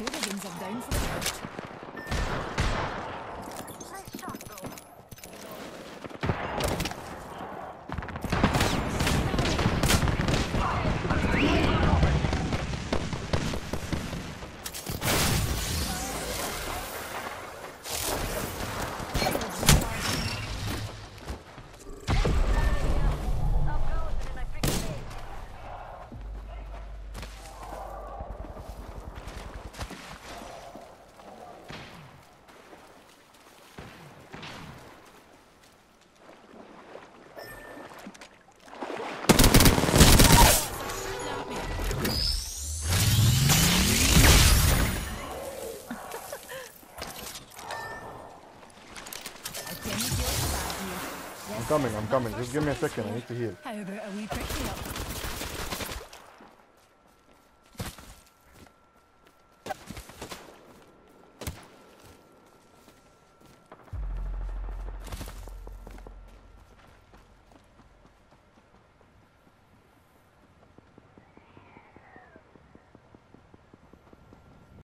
Buildings are down for the count. Coming, I'm coming. Just give me a second, I need to heal.